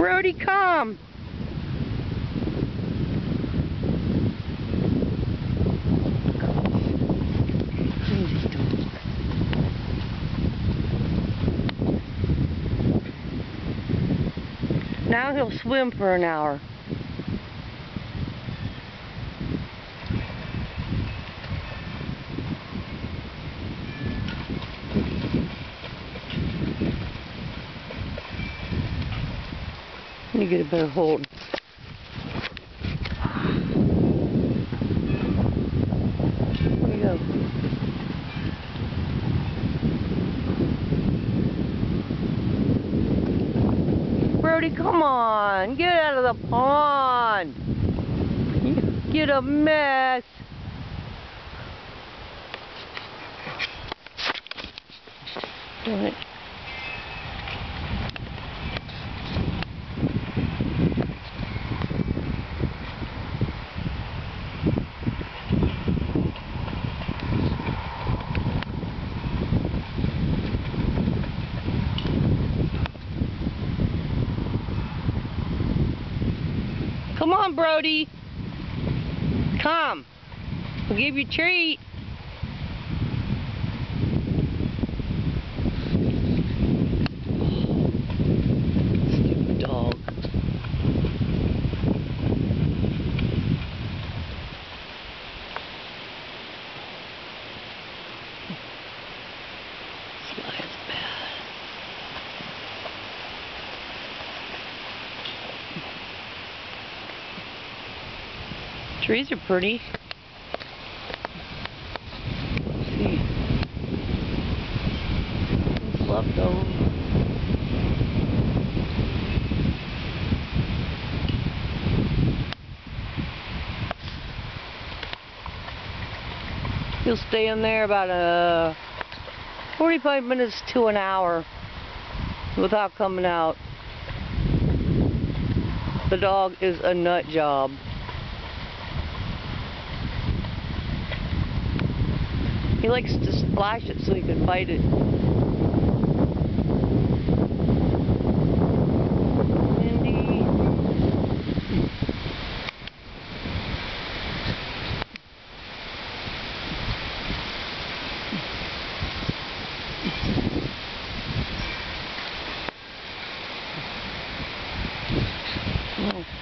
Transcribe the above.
Brody, come! Now he'll swim for an hour. Let me get a better hold. There you go. Brody, come on. Get out of the pond. You get a mess. What? Come on, Brody. Come. We'll give you a treat. Trees are pretty. Let's? He'll stay in there about uh, 45 minutes to an hour without coming out. The dog is a nut job. He likes to splash it so he can bite it. Mindy. Oh.